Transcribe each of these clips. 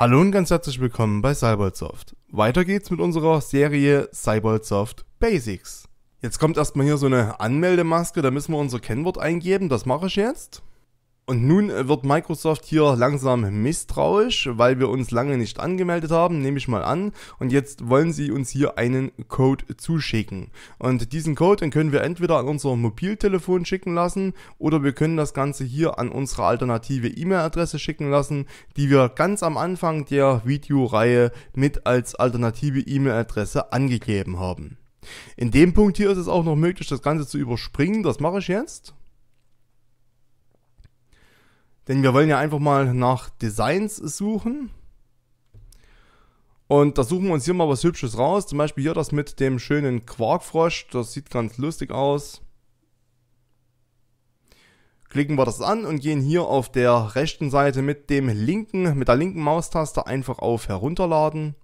Hallo und ganz herzlich willkommen bei Cybolsoft. Weiter geht's mit unserer Serie Cybolsoft Basics. Jetzt kommt erstmal hier so eine Anmeldemaske, da müssen wir unser Kennwort eingeben, das mache ich jetzt. Und nun wird Microsoft hier langsam misstrauisch, weil wir uns lange nicht angemeldet haben, nehme ich mal an. Und jetzt wollen sie uns hier einen Code zuschicken. Und diesen Code, den können wir entweder an unser Mobiltelefon schicken lassen oder wir können das Ganze hier an unsere alternative E-Mail-Adresse schicken lassen, die wir ganz am Anfang der Videoreihe mit als alternative E-Mail-Adresse angegeben haben. In dem Punkt hier ist es auch noch möglich, das Ganze zu überspringen. Das mache ich jetzt. Denn wir wollen ja einfach mal nach Designs suchen. Und da suchen wir uns hier mal was Hübsches raus. Zum Beispiel hier das mit dem schönen Quarkfrosch. Das sieht ganz lustig aus. Klicken wir das an und gehen hier auf der rechten Seite mit dem linken, mit der linken Maustaste einfach auf Herunterladen.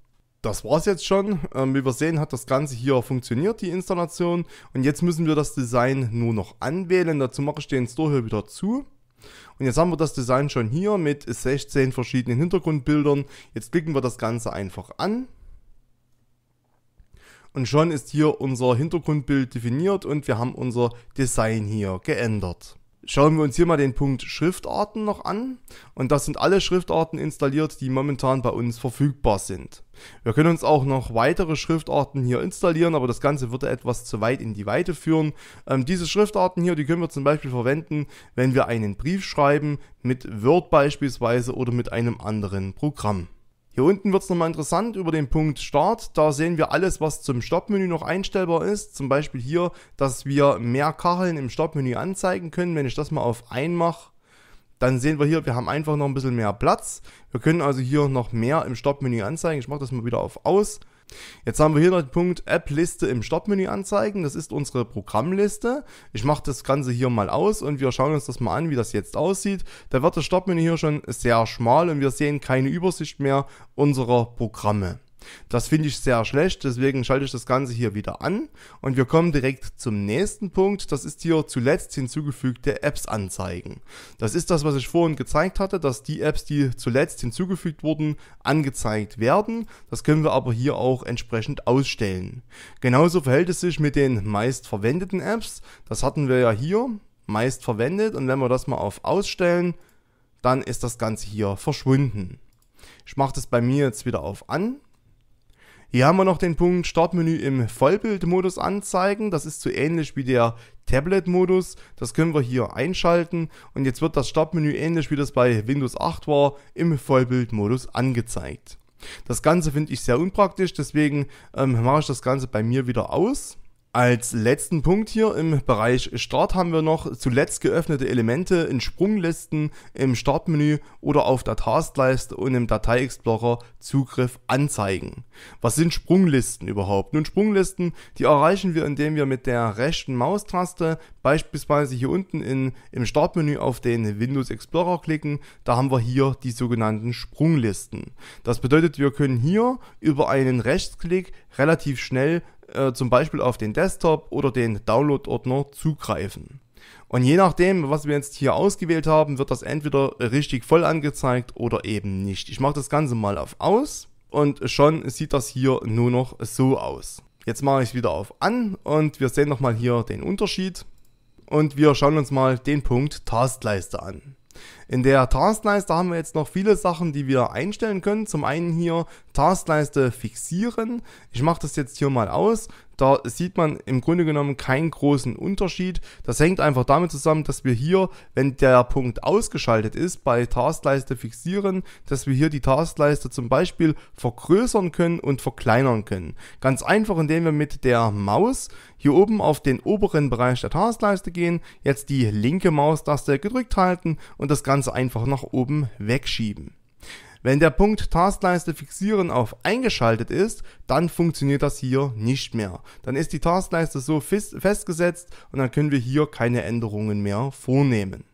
Das war's jetzt schon. Ähm, wie wir sehen, hat das Ganze hier funktioniert, die Installation. Und jetzt müssen wir das Design nur noch anwählen. Dazu mache ich den Store hier wieder zu. Und jetzt haben wir das Design schon hier mit 16 verschiedenen Hintergrundbildern. Jetzt klicken wir das Ganze einfach an. Und schon ist hier unser Hintergrundbild definiert und wir haben unser Design hier geändert. Schauen wir uns hier mal den Punkt Schriftarten noch an. Und das sind alle Schriftarten installiert, die momentan bei uns verfügbar sind. Wir können uns auch noch weitere Schriftarten hier installieren, aber das Ganze würde etwas zu weit in die Weite führen. Ähm, diese Schriftarten hier, die können wir zum Beispiel verwenden, wenn wir einen Brief schreiben, mit Word beispielsweise oder mit einem anderen Programm. Hier unten wird es nochmal interessant über den Punkt Start. Da sehen wir alles, was zum Startmenü noch einstellbar ist. Zum Beispiel hier, dass wir mehr Kacheln im Startmenü anzeigen können. Wenn ich das mal auf ein mache, dann sehen wir hier, wir haben einfach noch ein bisschen mehr Platz. Wir können also hier noch mehr im Startmenü anzeigen. Ich mache das mal wieder auf Aus. Jetzt haben wir hier noch den Punkt App-Liste im Startmenü anzeigen. Das ist unsere Programmliste. Ich mache das Ganze hier mal aus und wir schauen uns das mal an, wie das jetzt aussieht. Da wird das Startmenü hier schon sehr schmal und wir sehen keine Übersicht mehr unserer Programme. Das finde ich sehr schlecht, deswegen schalte ich das Ganze hier wieder an und wir kommen direkt zum nächsten Punkt. Das ist hier zuletzt hinzugefügte Apps anzeigen. Das ist das, was ich vorhin gezeigt hatte, dass die Apps, die zuletzt hinzugefügt wurden, angezeigt werden. Das können wir aber hier auch entsprechend ausstellen. Genauso verhält es sich mit den meist verwendeten Apps. Das hatten wir ja hier meist verwendet und wenn wir das mal auf Ausstellen, dann ist das Ganze hier verschwunden. Ich mache das bei mir jetzt wieder auf an hier haben wir noch den Punkt Startmenü im Vollbildmodus anzeigen. Das ist so ähnlich wie der Tablet-Modus. Das können wir hier einschalten und jetzt wird das Startmenü ähnlich wie das bei Windows 8 war im Vollbildmodus angezeigt. Das Ganze finde ich sehr unpraktisch, deswegen ähm, mache ich das Ganze bei mir wieder aus. Als letzten Punkt hier im Bereich Start haben wir noch zuletzt geöffnete Elemente in Sprunglisten im Startmenü oder auf der Taskleiste und im Datei-Explorer Zugriff anzeigen. Was sind Sprunglisten überhaupt? Nun Sprunglisten, die erreichen wir, indem wir mit der rechten Maustaste beispielsweise hier unten in, im Startmenü auf den Windows Explorer klicken. Da haben wir hier die sogenannten Sprunglisten. Das bedeutet, wir können hier über einen Rechtsklick relativ schnell äh, zum Beispiel auf den Desktop oder den Download-Ordner zugreifen. Und je nachdem, was wir jetzt hier ausgewählt haben, wird das entweder richtig voll angezeigt oder eben nicht. Ich mache das Ganze mal auf Aus und schon sieht das hier nur noch so aus. Jetzt mache ich es wieder auf An und wir sehen nochmal hier den Unterschied. Und wir schauen uns mal den Punkt Taskleiste an. In der Taskleiste haben wir jetzt noch viele Sachen, die wir einstellen können. Zum einen hier Taskleiste fixieren. Ich mache das jetzt hier mal aus. Da sieht man im Grunde genommen keinen großen Unterschied. Das hängt einfach damit zusammen, dass wir hier, wenn der Punkt ausgeschaltet ist, bei Taskleiste fixieren, dass wir hier die Taskleiste zum Beispiel vergrößern können und verkleinern können. Ganz einfach, indem wir mit der Maus hier oben auf den oberen Bereich der Taskleiste gehen, jetzt die linke Maustaste gedrückt halten und das Ganze einfach nach oben wegschieben. Wenn der Punkt Taskleiste fixieren auf eingeschaltet ist, dann funktioniert das hier nicht mehr. Dann ist die Taskleiste so festgesetzt und dann können wir hier keine Änderungen mehr vornehmen.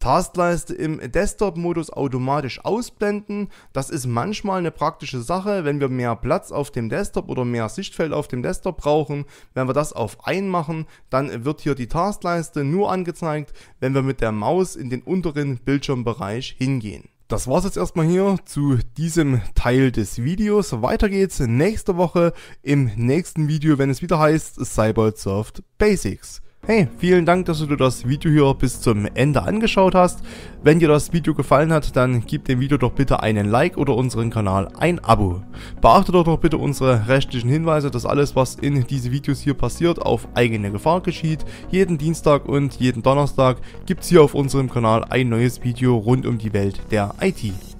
Taskleiste im Desktop-Modus automatisch ausblenden. Das ist manchmal eine praktische Sache, wenn wir mehr Platz auf dem Desktop oder mehr Sichtfeld auf dem Desktop brauchen. Wenn wir das auf ein machen, dann wird hier die Taskleiste nur angezeigt, wenn wir mit der Maus in den unteren Bildschirmbereich hingehen. Das war's jetzt erstmal hier zu diesem Teil des Videos. Weiter geht's nächste Woche im nächsten Video, wenn es wieder heißt Cyber Soft Basics. Hey, vielen Dank, dass du das Video hier bis zum Ende angeschaut hast. Wenn dir das Video gefallen hat, dann gib dem Video doch bitte einen Like oder unseren Kanal ein Abo. Beachte doch noch bitte unsere rechtlichen Hinweise, dass alles, was in diese Videos hier passiert, auf eigene Gefahr geschieht. Jeden Dienstag und jeden Donnerstag gibt's hier auf unserem Kanal ein neues Video rund um die Welt der IT.